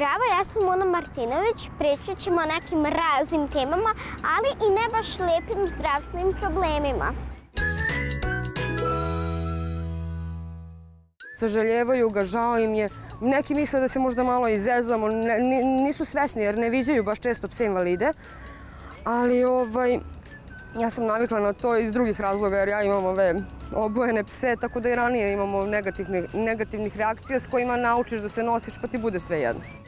Zdravo, ja sam Mona Martinović. Pričat ćemo o nekim raznim temama, ali i ne baš lepim zdravstvenim problemima. Sažaljevaju ga, žao im je. Neki misle da se možda malo izezamo, nisu svesni jer ne viđaju baš često pse invalide. Ali ovaj, ja sam navikla na to iz drugih razloga jer ja imam ove obojene pse, tako da i ranije imamo negativnih, reakcija s kojima naučiš da se nosiš pa ti bude sve jedno.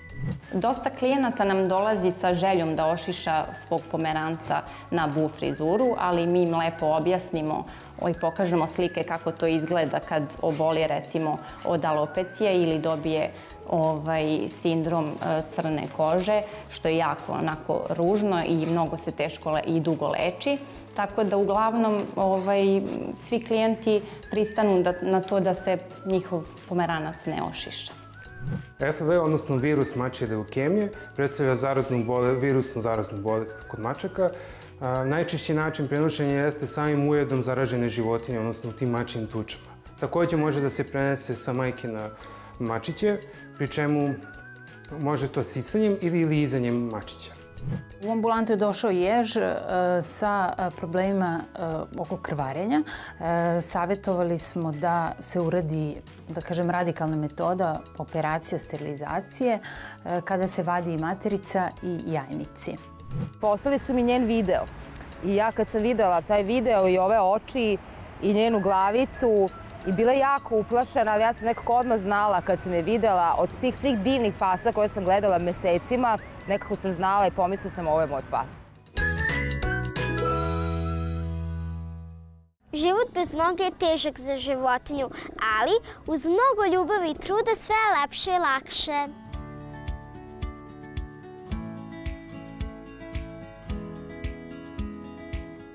Dosta klijenata nam dolazi sa željom da ošiša svog pomeranca na bu frizuru, ali mi im lepo objasnimo i pokažemo slike kako to izgleda kad oboli recimo od alopecije ili dobije ovaj, sindrom e, crne kože, što je jako onako ružno i mnogo se teško i dugo leči. Tako da uglavnom ovaj, svi klijenti pristanu da, na to da se njihov pomeranac ne ošiša. FV, odnosno virus mačje leukemije, predstavlja zaraznu bole, virusnu zaraznu bolest kod mačaka. Najčešći način prenošenja jeste samim ujedom zaražene životinje, odnosno tim mačim tučama. Takođe može da se prenese sa majke na mačiće, pri čemu može to sisanjem ili lizanjem mačića. U ambulantu je došao jež e, sa e, problemima e, oko krvarenja. Savjetovali smo da se uradi, da kažem, radikalna metoda operacija sterilizacije kada se vadi i materica i jajnici. Poslali su mi njen video i ja kad sam videla taj video i ove oči i njenu glavicu, i bila jako uplašena, ali ja sam nekako odmah znala kad sam je videla od tih svih divnih pasa koje sam gledala mesecima, nekako sam znala i pomislila sam ovo je moj pas. Život bez noge je težak za životinju, ali uz mnogo ljubavi i truda sve je lepše i lakše.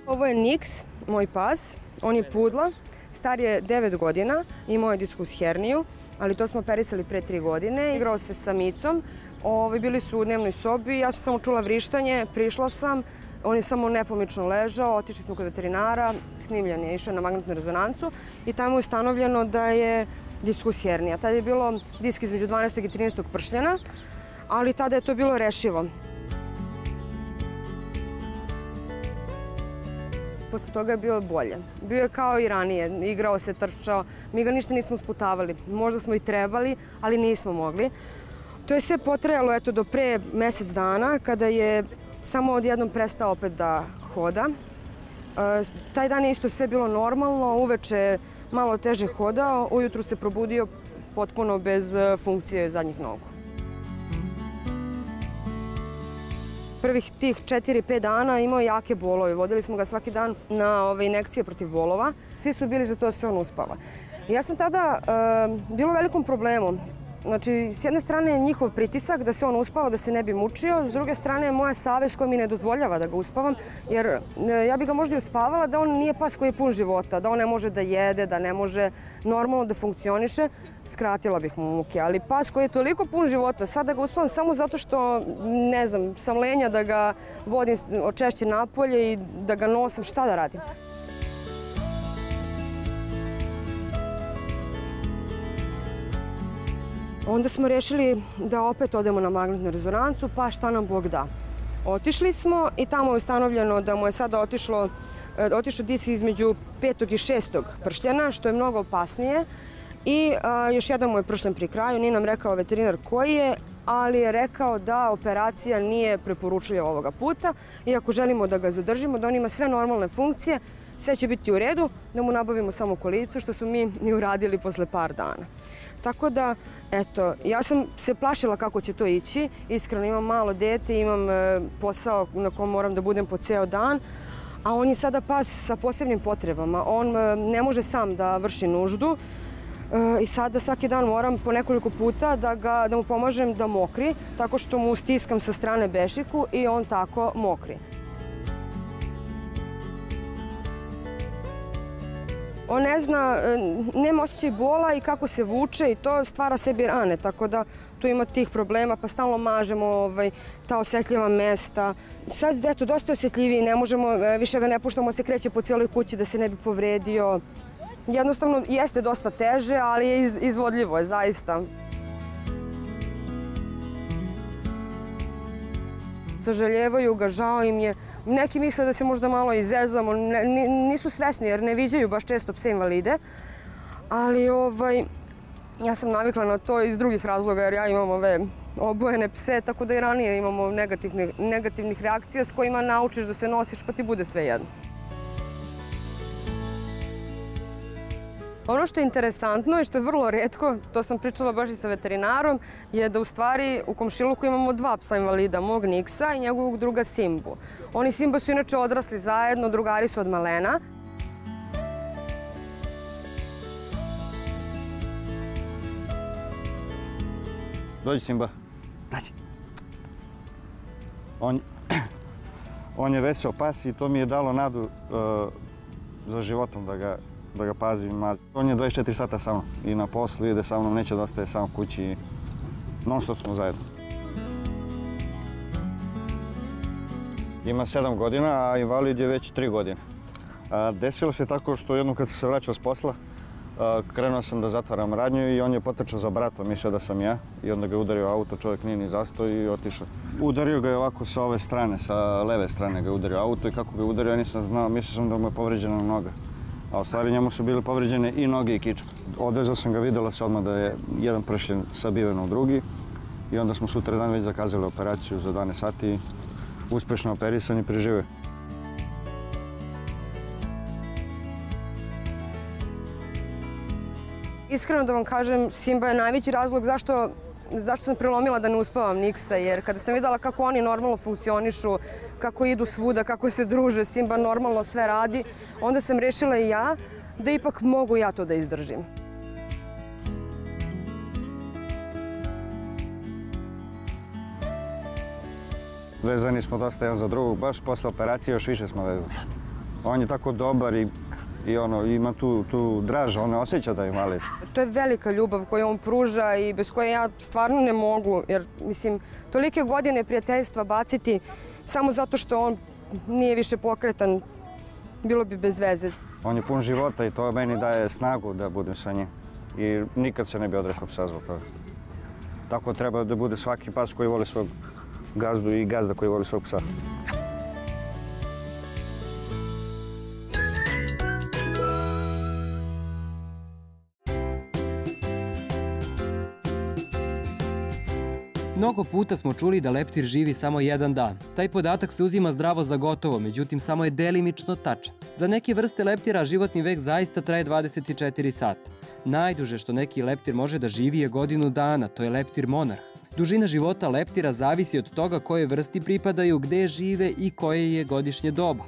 Ovo je Nix, moj pas. On je pudla Star je 9 godina, imao je diskus herniju, ali to smo operisali pre 3 godine. Igrao se sa Micom, Ovi, bili su u dnevnoj sobi, ja sam samo čula vrištanje, prišla sam, on je samo nepomično ležao, otišli smo kod veterinara, snimljen je, išao na magnetnu rezonancu i tamo je ustanovljeno da je diskus hernija. Tada je bilo disk između 12. i 13. pršljena, ali tada je to bilo rešivo. posle toga je bio bolje. Bio je kao i ranije, igrao se, trčao, mi ga ništa nismo sputavali. Možda smo i trebali, ali nismo mogli. To je sve potrajalo eto, do pre mesec dana, kada je samo odjednom prestao opet da hoda. E, taj dan je isto sve bilo normalno, uveče malo teže hodao, ujutru se probudio potpuno bez e, funkcije zadnjih nogu. prvih tih 4-5 dana imao jake bolove. Vodili smo ga svaki dan na ove inekcije protiv bolova. Svi su bili za to da se on uspava. Ja sam tada uh, bilo velikom problemu. Znači, s jedne strane je njihov pritisak da se on uspava, da se ne bi mučio, s druge strane je moja savest koja mi ne dozvoljava da ga uspavam, jer e, ja bi ga možda i uspavala da on nije pas koji je pun života, da on ne može da jede, da ne može normalno da funkcioniše, skratila bih mu muke. Ali pas koji je toliko pun života, sad da ga uspavam samo zato što, ne znam, sam lenja da ga vodim češće napolje i da ga nosim, šta da radim? Onda smo rešili da opet odemo na magnetnu rezonancu, pa šta nam Bog da. Otišli smo i tamo je ustanovljeno da mu je sada otišlo, e, otišao disk između petog i šestog pršljena, što je mnogo opasnije. I a, još jedan mu je pršljen pri kraju, nije nam rekao veterinar koji je, ali je rekao da operacija nije preporučuje ovoga puta i ako želimo da ga zadržimo, da on ima sve normalne funkcije, sve će biti u redu, da mu nabavimo samo kolicu, što smo mi i uradili posle par dana. Tako da, eto, ja sam se plašila kako će to ići. Iskreno, imam malo dete, imam e, posao na kom moram da budem po ceo dan, a on je sada pas sa posebnim potrebama. On e, ne može sam da vrši nuždu, e, i sada svaki dan moram po nekoliko puta da, ga, da mu pomažem da mokri, tako što mu stiskam sa strane bešiku i on tako mokri. On ne zna, e, nema osjećaj bola i kako se vuče i to stvara sebi rane, tako da tu ima tih problema, pa stalno mažemo ovaj, ta osjetljiva mesta. Sad, eto, dosta osjetljiviji, ne možemo, e, više ga ne puštamo, se kreće po cijeloj kući da se ne bi povredio. Jednostavno, jeste dosta teže, ali je izvodljivo, je zaista. saželjevaju ga, žao im je. Neki misle da se možda malo izezamo, ne, nisu svesni jer ne viđaju baš često pse invalide. Ali ovaj, ja sam navikla na to iz drugih razloga jer ja imam ove obojene pse, tako da i ranije imamo negativnih, negativnih reakcija s kojima naučiš da se nosiš pa ti bude sve jedno. Ono što je interesantno i što je vrlo redko, to sam pričala baš i sa veterinarom, je da u stvari u komšiluku imamo dva psa invalida, mog Niksa i njegovog druga Simbu. Oni Simba su inače odrasli zajedno, drugari su od malena. Dođi Simba. Dođi. On, on je veseo pas i to mi je dalo nadu uh, za životom da ga da ga pazim. On je 24 sata sa mnom i na poslu ide sa mnom, neće da ostaje samo kući. Non stop smo zajedno. Ima 7 godina, a invalid je već 3 godine. desilo se tako što jednom kad sam se vraćao s posla, krenuo sam da zatvaram radnju i on je potrčao za bratom, mislio da sam ja. I onda ga je udario auto, čovjek nije ni zastao i otišao. Udario ga je ovako sa ove strane, sa leve strane ga je udario auto i kako ga je udario, ja nisam znao, mislio sam da mu je povređena noga a u stvari njemu su bile povređene i noge i kičma. Odvezao sam ga, vidjela se odmah da je jedan pršljen sabiven u drugi i onda smo sutra dan već zakazali operaciju za 12 sati uspešno operisan i preživio. Iskreno da vam kažem, Simba je najveći razlog zašto zašto sam prelomila da ne uspavam Niksa, jer kada sam videla kako oni normalno funkcionišu, kako idu svuda, kako se druže, Simba normalno sve radi, onda sam rešila i ja da ipak mogu ja to da izdržim. Vezani smo dosta jedan za drugog, baš posle operacije još više smo vezani. On je tako dobar i i ono, ima tu, tu draž, on ne osjeća da je invalid. To je velika ljubav koju on pruža i bez koje ja stvarno ne mogu, jer mislim, tolike godine prijateljstva baciti samo zato što on nije više pokretan, bilo bi bez veze. On je pun života i to meni daje snagu da budem sa njim. I nikad se ne bi odrekao psa zbog toga. Tako treba da bude svaki pas koji voli svog gazdu i gazda koji voli svog psa. Mnogo puta smo čuli da leptir živi samo jedan dan. Taj podatak se uzima zdravo za gotovo, međutim samo je delimično tačan. Za neke vrste leptira životni vek zaista traje 24 sata. Najduže što neki leptir može da živi je godinu dana, to je leptir monarh. Dužina života leptira zavisi od toga koje vrsti pripadaju, gde žive i koje je godišnje doba.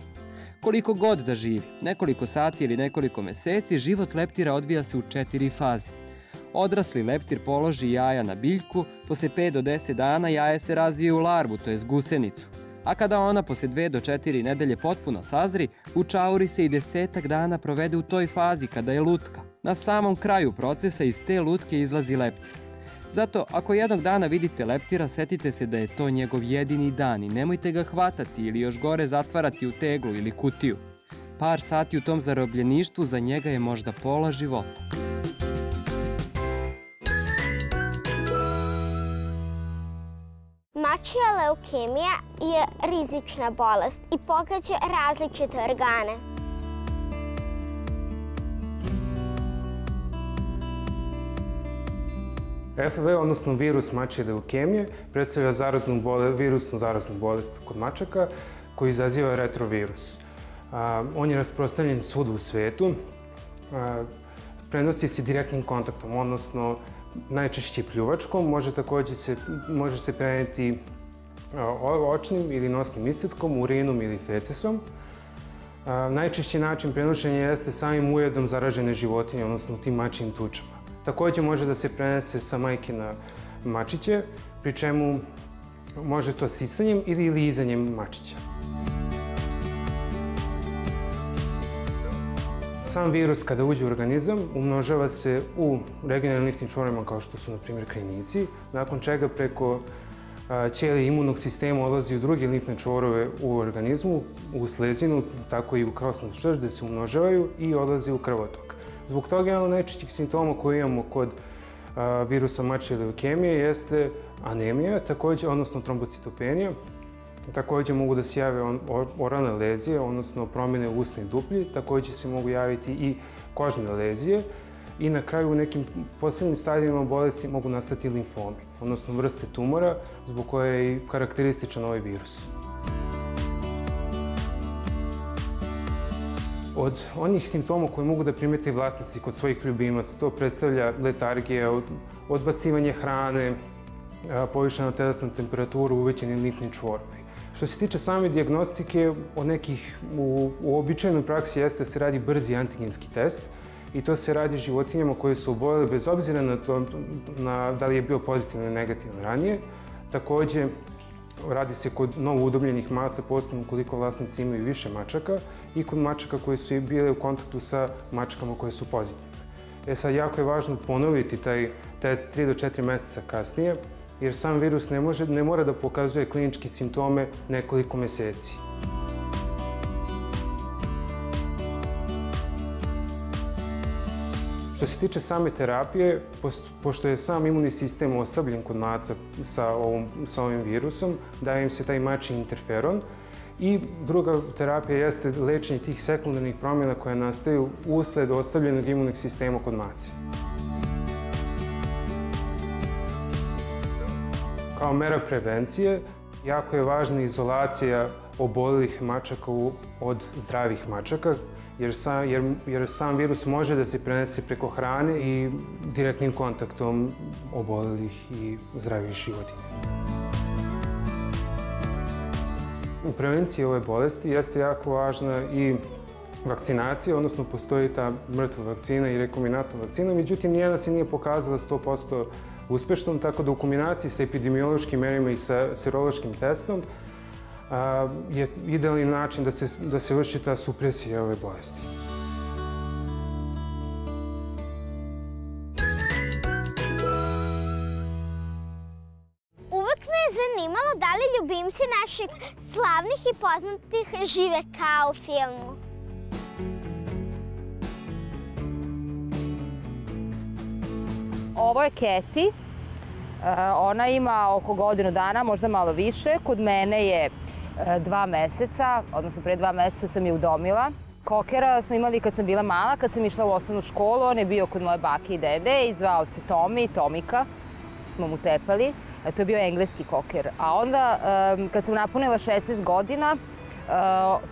Koliko god da živi, nekoliko sati ili nekoliko meseci, život leptira odvija se u četiri faze. Odrasli leptir položi jaja na biljku, posle 5 do 10 dana jaje se razvije u larvu, to je gusenicu. A kada ona posle 2 do 4 nedelje potpuno sazri, u čauri se i desetak dana provede u toj fazi kada je lutka. Na samom kraju procesa iz te lutke izlazi leptir. Zato, ako jednog dana vidite leptira, setite se da je to njegov jedini dan i nemojte ga hvatati ili još gore zatvarati u teglu ili kutiju. Par sati u tom zarobljeništvu za njega je možda pola života. Mačija leukemija je rizična bolest i pogađa različite organe. FV, odnosno virus mačje leukemije, predstavlja zaraznu virusnu zaraznu bolest kod mačaka koji izaziva retrovirus. On je rasprostavljen svuda u svetu. Prenosi se direktnim kontaktom, odnosno najčešće pljuvačkom, može takođe se, može se preneti očnim ili nosnim istetkom, urinom ili fecesom. Najčešći način prenošenja jeste samim ujedom zaražene životinje, odnosno tim mačim tučama. Takođe može da se prenese sa majke na mačiće, pri čemu može to sisanjem ili lizanjem mačića. Sam virus kada uđe u organizam umnožava se u regionalnim liftnim čvorima kao što su na primjer krajnici, nakon čega preko ćelije imunog sistema odlazi u druge limfne čvorove u organizmu, u slezinu, tako i u krosnu šrž, gde se umnožavaju i odlazi u krvotok. Zbog toga jedan od najčešćih simptoma koje imamo kod virusa mačje leukemije jeste anemija, takođe, odnosno trombocitopenija, Takođe mogu da se jave oralne lezije, odnosno promjene u usnoj duplji. Takođe se mogu javiti i kožne lezije. I na kraju u nekim poslednjim stadijima bolesti mogu nastati limfomi, odnosno vrste tumora zbog koje je i karakterističan ovaj virus. Od onih simptoma koje mogu da primete vlasnici kod svojih ljubimaca, to predstavlja letargije, odbacivanje hrane, povišena telesna temperatura, uvećeni limfni čvorovi. Što se tiče same diagnostike, od nekih u, u običajnoj praksi jeste da se radi brzi antigenski test i to se radi životinjama koje su oboljele bez obzira na to na, da li je bio pozitivno ili negativno ranije. Takođe, radi se kod novo udobljenih maca, posebno koliko vlasnici imaju više mačaka i kod mačaka koje su bile u kontaktu sa mačkama koje su pozitivne. E sad, jako je važno ponoviti taj test 3 do 4 meseca kasnije, jer sam virus ne, može, ne mora da pokazuje klinički simptome nekoliko meseci. Što se tiče same terapije, pošto je sam imunni sistem osabljen kod maca sa, ovom, sa ovim virusom, daje im se taj mači interferon i druga terapija jeste lečenje tih sekundarnih promjena koje nastaju usled ostavljenog imunnog sistema kod mace. Kao mera prevencije, jako je važna izolacija obolelih mačaka od zdravih mačaka, jer sam, virus može da se prenese preko hrane i direktnim kontaktom obolelih i zdravih životinja. U prevenciji ove bolesti jeste jako važna i vakcinacija, odnosno postoji ta mrtva vakcina i rekombinatna vakcina, međutim nijedna se nije pokazala 100% uspešnom, tako da u kombinaciji sa epidemiološkim merima i sa serološkim testom je idealni način da se, da se vrši ta supresija ove bolesti. Uvek me je zanimalo da li ljubimci naših slavnih i poznatih žive kao u filmu. Ovo je Keti. Ona ima oko godinu dana, možda malo više. Kod mene je E, dva meseca, odnosno pre dva meseca sam je udomila. Kokera smo imali kad sam bila mala, kad sam išla u osnovnu školu, on je bio kod moje bake i dede i zvao se Tomi, Tomika, smo mu tepali. E, to je bio engleski koker. A onda, kad sam napunila 16 godina, e,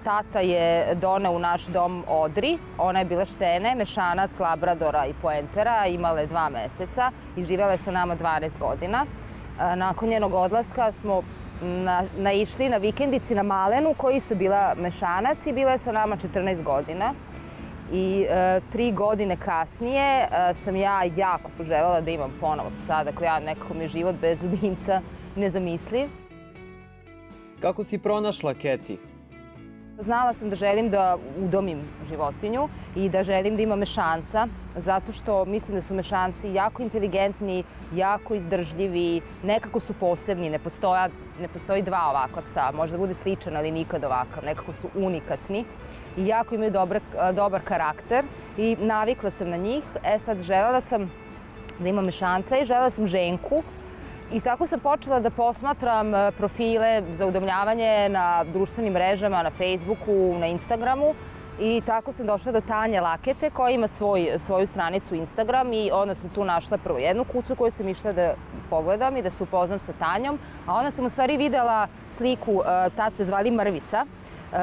tata je doneo u naš dom Odri. Ona je bila štene, mešanac Labradora i Poentera, imala je dva meseca i živela je sa nama 12 godina. Nakon njenog odlaska smo na, naišli na vikendici na Malenu, koja isto bila mešanac i bila je sa nama 14 godina. I e, tri godine kasnije e, sam ja jako poželjela da imam ponovo psa. Dakle, ja nekako mi je život bez ljubimca nezamisliv. Kako si pronašla Keti? Znala sam da želim da udomim životinju i da želim da ima mešanca, zato što mislim da su mešanci jako inteligentni, jako izdržljivi, nekako su posebni, ne, postoja, ne postoji dva ovakva psa, možda bude sličan, ali nikad ovakav, nekako su unikatni i jako imaju dobar, dobar karakter i navikla sam na njih. E sad, želela sam da imam mešanca i želela sam ženku, I tako sam počela da posmatram e, profile za udomljavanje na društvenim mrežama, na Facebooku, na Instagramu. I tako sam došla do Tanje Lakete koja ima svoj, svoju stranicu Instagram i onda sam tu našla prvo jednu kucu koju sam išla da pogledam i da se upoznam sa Tanjom. A onda sam u stvari videla sliku, e, tad su zvali Mrvica, e,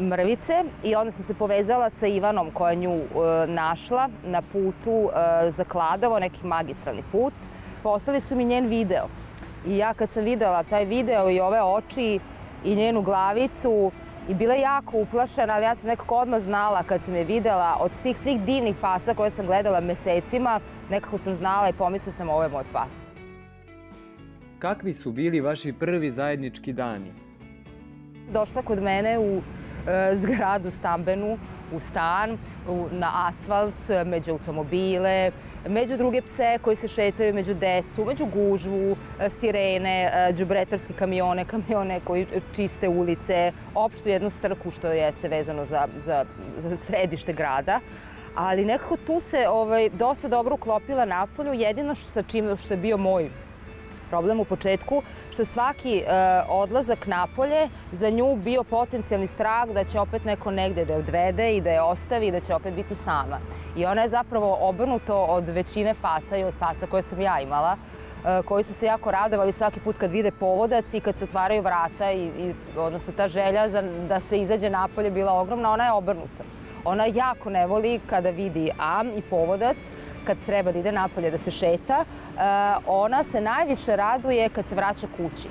Mrvice i onda sam se povezala sa Ivanom koja nju našla na putu za Kladovo, neki magistralni put poslali su mi njen video. I ja kad sam videla taj video i ove oči i njenu glavicu i bila jako uplašena, ali ja sam nekako odmah znala kad sam je videla od tih svih divnih pasa koje sam gledala mesecima, nekako sam znala i pomislila sam ovo je moj pas. Kakvi su bili vaši prvi zajednički dani? Došla kod mene u e, zgradu stambenu, u stan, u, na asfalt, među automobile, među druge pse koji se šetaju među decu, među gužvu, e, sirene, e, džubretarske kamione, kamione koji čiste ulice, opštu jednu strku što jeste vezano za, za, za središte grada. Ali nekako tu se ovaj, dosta dobro uklopila napolju, jedino što, sa čim što je bio moj problem u početku što svaki e, odlazak napolje za nju bio potencijalni strah da će opet neko negde da je odvede i da je ostavi i da će opet biti sama. I ona je zapravo obrnuto od većine pasa i od pasa koje sam ja imala e, koji su se jako radovali svaki put kad vide povodac i kad se otvaraju vrata i, i odnosno ta želja za, da se izađe napolje bila ogromna, ona je obrnuta. Ona jako ne voli kada vidi am i povodac, kad treba da ide napolje da se šeta. E, ona se najviše raduje kad se vraća kući.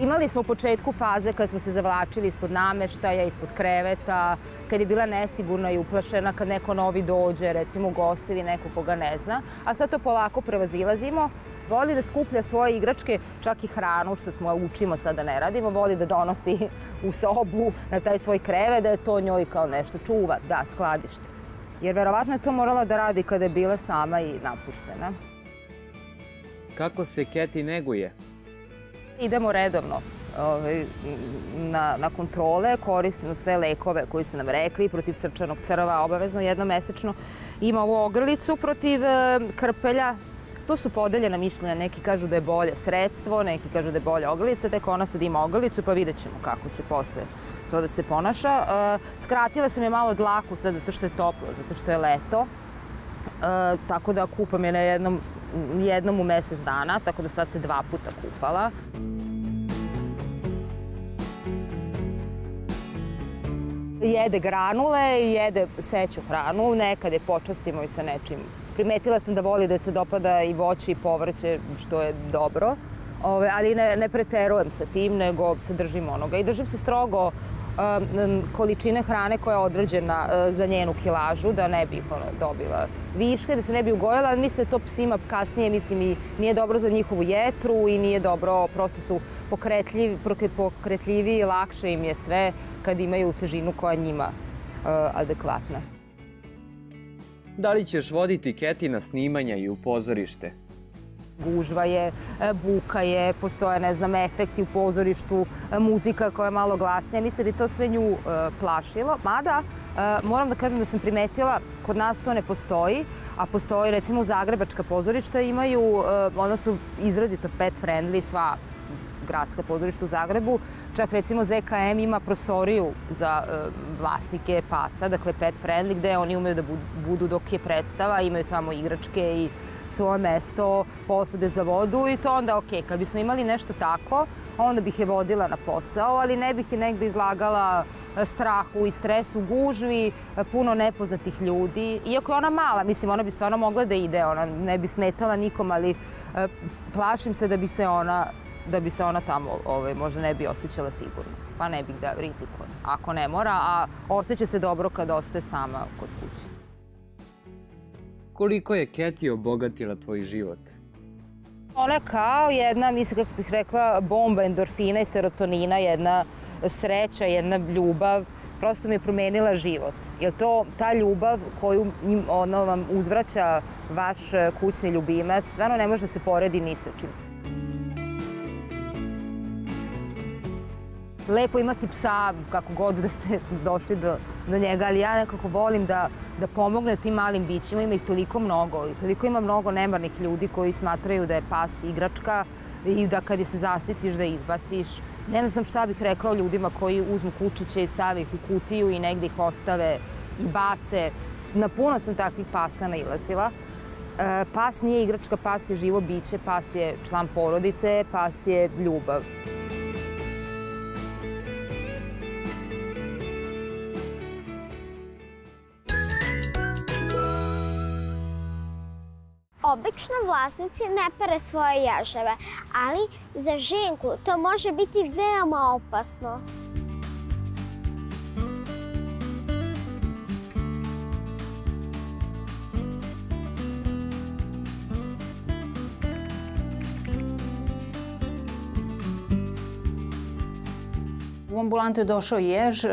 Imali smo u početku faze kad smo se zavlačili ispod nameštaja, ispod kreveta, kad je bila nesigurna i uplašena, kad neko novi dođe, recimo gost ili neko koga ne zna. A sad to polako prevazilazimo. Voli da skuplja svoje igračke, čak i hranu, što smo učimo sad da ne radimo. Voli da donosi u sobu na taj svoj kreve, da je to njoj kao nešto čuva, da, skladište. Jer verovatno je to morala da radi kada je bila sama i napuštena. Kako se Keti neguje? Idemo redovno ovaj, na, na kontrole, koristimo sve lekove koji su nam rekli protiv srčanog crva, obavezno jednomesečno. Ima ovu ogrlicu protiv e, krpelja, To su podeljena mišljenja, neki kažu da je bolje sredstvo, neki kažu da je bolje ogrlica, tek ona sad ima ogrlicu pa vidjet ćemo kako će posle to da se ponaša. E, skratila sam je malo dlaku sad zato što je toplo, zato što je leto, e, tako da kupam je na jednom, jednom u mesec dana, tako da sad se dva puta kupala. Jede granule, jede seću hranu, nekad je počastimo i sa nečim Primetila sam da voli da se dopada i voće i povrće, što je dobro. Ove, ali ne, ne preterujem sa tim, nego se držim onoga. I držim se strogo um, količine hrane koja je određena uh, za njenu kilažu, da ne bi ono, dobila viške, da se ne bi ugojila, ali mislim da to psima kasnije, mislim, i nije dobro za njihovu jetru i nije dobro, prosto su pokretljivi, pokretljivi lakše im je sve kad imaju težinu koja njima uh, adekvatna. Da li ćeš voditi Keti na snimanja i u pozorište? gužva je, e, buka je, postoje, ne znam, efekti u pozorištu, e, muzika koja je malo glasnija. Mislim da bi to sve nju e, plašilo. Mada, moram da kažem da sam primetila, kod nas to ne postoji, a postoji, recimo, Zagrebačka pozorišta imaju, ona su izrazito pet friendly, sva gradska pozorišta u Zagrebu. Čak recimo ZKM ima prostoriju za e, vlasnike pasa, dakle pet friendly, gde oni umeju da budu dok je predstava, imaju tamo igračke i svoje mesto, posude za vodu i to onda ok. Kad bismo imali nešto tako, onda bih je vodila na posao, ali ne bih je negde izlagala e, strahu i stresu, gužvi, e, puno nepoznatih ljudi. Iako je ona mala, mislim, ona bi stvarno mogla da ide, ona ne bi smetala nikom, ali plašim se da bi se ona da bi se ona tamo ovaj, možda ne bi osjećala sigurno. Pa ne bih da rizikujem. Ako ne mora, a osjeća se dobro kad ostaje sama kod kuće. Koliko je Keti obogatila tvoj život? Ona je kao jedna, mislim kako bih rekla, bomba endorfina i serotonina, jedna sreća, jedna ljubav. Prosto mi je promenila život. Jer to, ta ljubav koju ono vam uzvraća vaš kućni ljubimac, stvarno ne može da se poredi ni sa čim. Lepo imati psa, kako god da ste došli do, do njega, ali ja nekako volim da, da pomogne tim malim bićima, ima ih toliko mnogo i toliko ima mnogo nemarnih ljudi koji smatraju da je pas igračka i da kad je se zasitiš da izbaciš. Ne znam šta bih rekla o ljudima koji uzmu kučiće i stave ih u kutiju i negde ih ostave i bace. Na puno sam takvih pasa nailazila. E, pas nije igračka, pas je živo biće, pas je član porodice, pas je ljubav. Vlasnici ne pere svoje jaževe, ali za ženku to može biti veoma opasno. U ambulantu je došao jež e,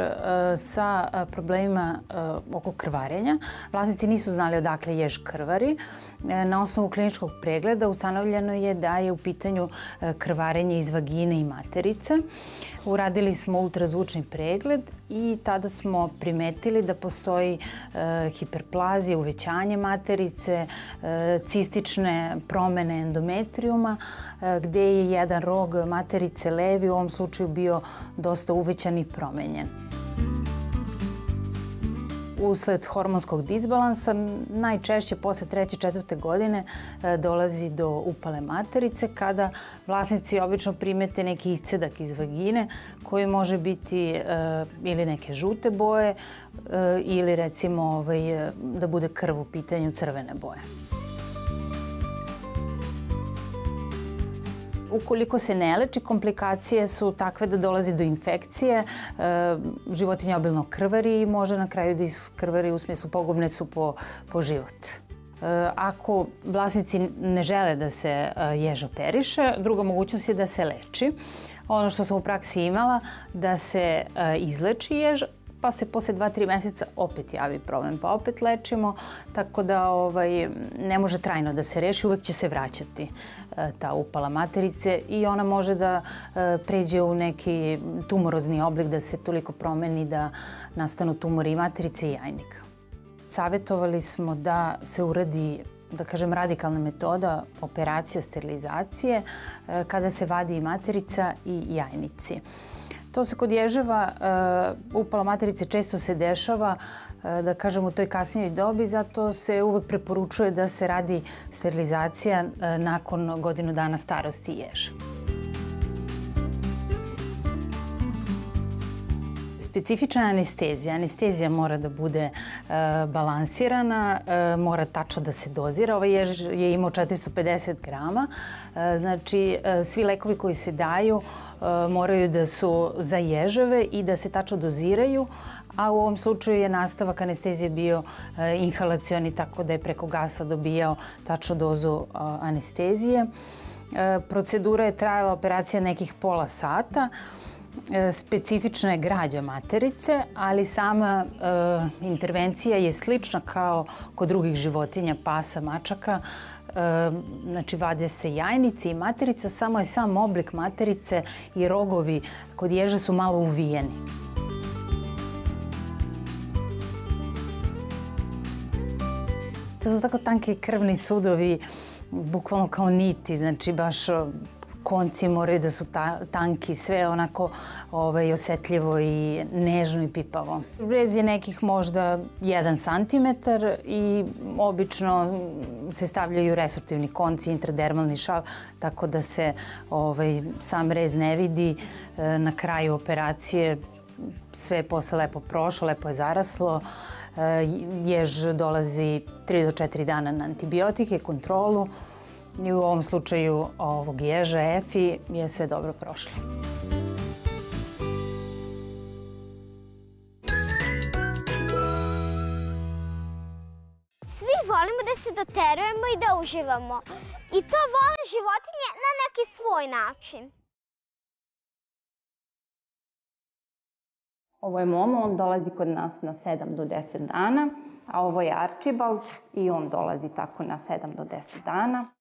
sa e, problemima e, oko krvarenja. Vlasnici nisu znali odakle jež krvari. Na osnovu kliničkog pregleda ustanovljeno je da je u pitanju krvarenje iz vagine i materice. Uradili smo ultrazvučni pregled i tada smo primetili da postoji hiperplazija, uvećanje materice, cistične promene endometrijuma, gde je jedan rog materice levi u ovom slučaju bio dosta uvećan i promenjen usled hormonskog disbalansa najčešće posle treće, četvrte godine e, dolazi do upale materice kada vlasnici obično primete neki icedak iz vagine koji može biti e, ili neke žute boje e, ili recimo ovaj, da bude krv u pitanju crvene boje. Ukoliko se ne leči, komplikacije su takve da dolazi do infekcije, e, životinja obilno krvari i može na kraju da iskrvari u smislu pogubne su po, po život. E, ako vlasnici ne žele da se e, jež operiše, druga mogućnost je da se leči. Ono što sam u praksi imala, da se izleči jež, pa se posle 2-3 meseca opet javi problem, pa opet lečimo, tako da ovaj, ne može trajno da se reši, uvek će se vraćati e, ta upala materice i ona može da e, pređe u neki tumorozni oblik, da se toliko promeni da nastanu tumori i materice i jajnika. Savetovali smo da se uradi da kažem, radikalna metoda operacija sterilizacije e, kada se vadi i materica i jajnici. To se kod ježeva, uh, upala materice često se dešava, uh, da kažem, u toj kasnijoj dobi, zato se uvek preporučuje da se radi sterilizacija uh, nakon godinu dana starosti ježa. Specifična anestezija. Anestezija mora da bude e, balansirana, e, mora tačno da se dozira. Ovaj jež je imao 450 grama. E, znači, svi lekovi koji se daju moraju da su za ježeve i da se tačno doziraju, a u ovom slučaju je nastavak anestezije bio inhalacioni, tako da je preko gasa dobijao tačnu dozu anestezije. Procedura je trajala operacija nekih pola sata. E, specifična je građa materice, ali sama e, intervencija je slična kao kod drugih životinja, pasa, mačaka. E, znači, vade se jajnici i materica, samo je sam oblik materice i rogovi kod ježe su malo uvijeni. To su tako tanki krvni sudovi, bukvalno kao niti, znači baš konci moraju da su ta, tanki, sve onako ovaj, osetljivo i nežno i pipavo. Rez je nekih možda 1 cm i obično se stavljaju resortivni konci, intradermalni šav, tako da se ovaj, sam rez ne vidi. E, na kraju operacije sve je posle lepo prošlo, lepo je zaraslo. E, jež dolazi 3 do 4 dana na antibiotike, kontrolu. I u ovom slučaju ovog ježa Efi je sve dobro prošlo. Svi volimo da se doterujemo i da uživamo. I to vole životinje na neki svoj način. Ovo je Momo, on dolazi kod nas na 7 do 10 dana, a ovo je Archibald i on dolazi tako na 7 do 10 dana.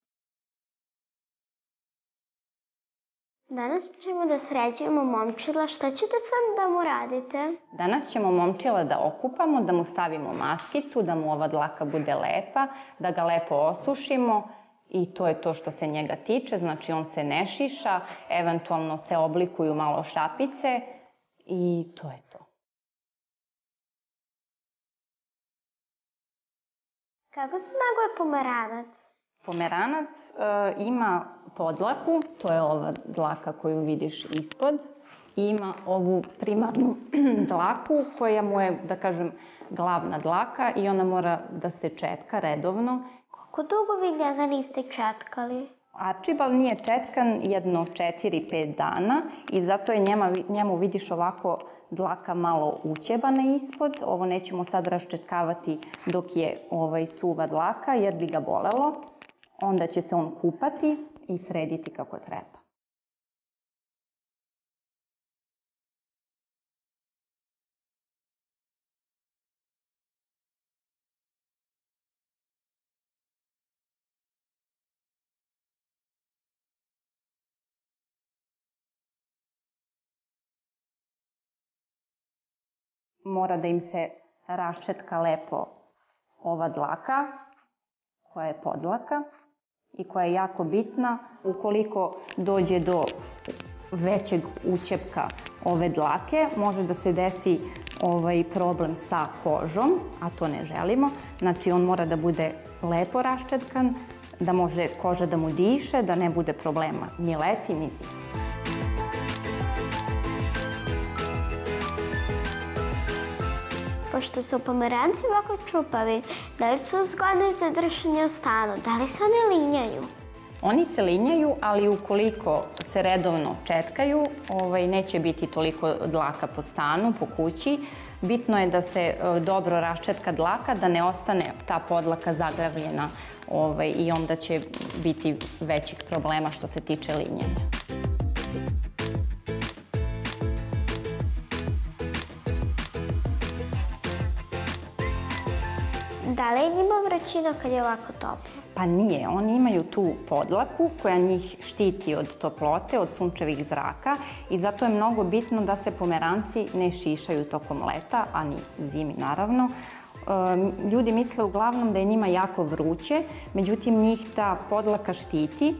Danas ćemo da sređujemo momčila. Šta ćete sam da mu radite? Danas ćemo momčila da okupamo, da mu stavimo maskicu, da mu ova dlaka bude lepa, da ga lepo osušimo i to je to što se njega tiče. Znači on se ne šiša, eventualno se oblikuju malo šapice i to je to. Kako se naguje pomeranac? Pomeranac e, ima podlaku, to je ova dlaka koju vidiš ispod, i ima ovu primarnu dlaku koja mu je, da kažem, glavna dlaka i ona mora da se četka redovno. Koliko dugo vi njega niste četkali? Archibald nije četkan jedno 4-5 dana i zato je njema, njemu vidiš ovako dlaka malo ućebana ispod. Ovo nećemo sad raščetkavati dok je ovaj suva dlaka jer bi ga bolelo onda će se on kupati i srediti kako treba. mora da im se raščetka lepo ova dlaka koja je podlaka i koja je jako bitna. Ukoliko dođe do većeg učepka ove dlake, može da se desi ovaj problem sa kožom, a to ne želimo. Znači, on mora da bude lepo raščetkan, da može koža da mu diše, da ne bude problema ni leti, ni zimi. Pošto su pomeranci ovako čupavi, da li su zgodni za držanje u stanu? Da li se oni linjaju? Oni se linjaju, ali ukoliko se redovno četkaju, ovaj, neće biti toliko dlaka po stanu, po kući. Bitno je da se e, dobro raščetka dlaka, da ne ostane ta podlaka zagravljena ovaj, i onda će biti većih problema što se tiče linjanja. Da li njima vrućina kad je ovako toplo? Pa nije, oni imaju tu podlaku koja njih štiti od toplote, od sunčevih zraka i zato je mnogo bitno da se pomeranci ne šišaju tokom leta, a ni zimi naravno. Ljudi misle uglavnom da je njima jako vruće, međutim njih ta podlaka štiti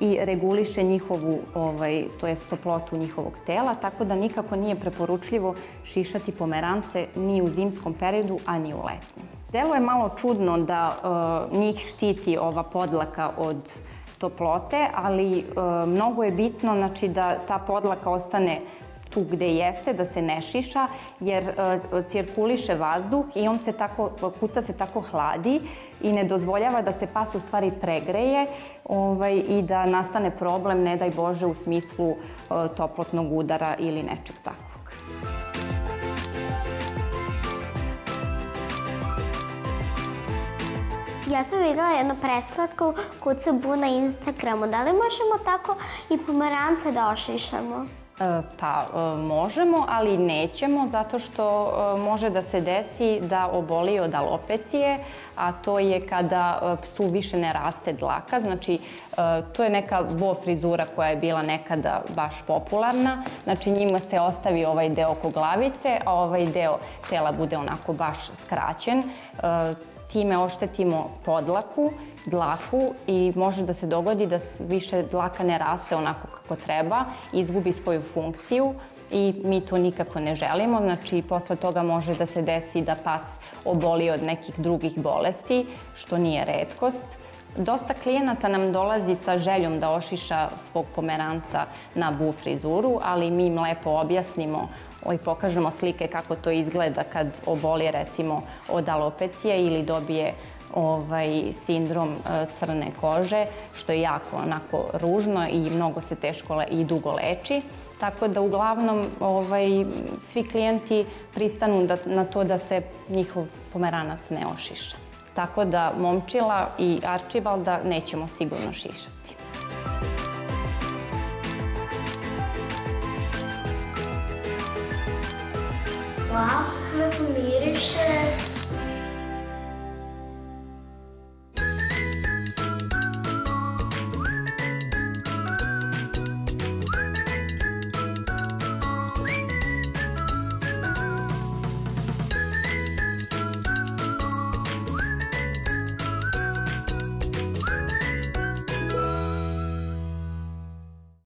i reguliše njihovu, ovaj, to jest toplotu njihovog tela, tako da nikako nije preporučljivo šišati pomerance ni u zimskom periodu, a ni u letnjem. Delo je malo čudno da uh, njih štiti ova podlaka od toplote, ali uh, mnogo je bitno znači, da ta podlaka ostane tu gde jeste, da se ne šiša, jer uh, cirkuliše vazduh i on se tako, kuca se tako hladi i ne dozvoljava da se pas u stvari pregreje ovaj, i da nastane problem, ne daj Bože, u smislu toplotnog udara ili nečeg takvog. Ja sam videla jednu preslatku kucabu na Instagramu. Da li možemo tako i pomerance da ošišamo? E, pa e, možemo, ali nećemo zato što e, može da se desi da oboli od alopecije, a to je kada psu više ne raste dlaka. Znači, to je neka vo frizura koja je bila nekada baš popularna. Znači, njima se ostavi ovaj deo oko glavice, a ovaj deo tela bude onako baš skraćen time oštetimo podlaku, dlaku i može da se dogodi da više dlaka ne raste onako kako treba, izgubi svoju funkciju i mi to nikako ne želimo. Znači, posle toga može da se desi da pas oboli od nekih drugih bolesti, što nije redkost. Dosta klijenata nam dolazi sa željom da ošiša svog pomeranca na bu frizuru, ali mi im lepo objasnimo i pokažemo slike kako to izgleda kad oboli recimo od alopecije ili dobije ovaj sindrom e, crne kože, što je jako onako ružno i mnogo se teško i dugo leči. Tako da uglavnom ovaj, svi klijenti pristanu da, na to da se njihov pomeranac ne ošiša. Tako da momčila i arčibalda nećemo sigurno šišati. Wow, look, leadership.